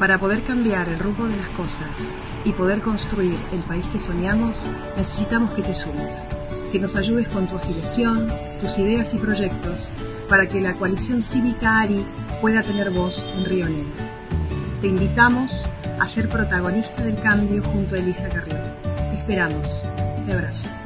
Para poder cambiar el rumbo de las cosas y poder construir el país que soñamos, necesitamos que te sumes, que nos ayudes con tu afiliación, tus ideas y proyectos para que la coalición cívica ARI pueda tener voz en Río Negro. Te invitamos a ser protagonista del cambio junto a Elisa Carrión. Te esperamos. Te abrazo.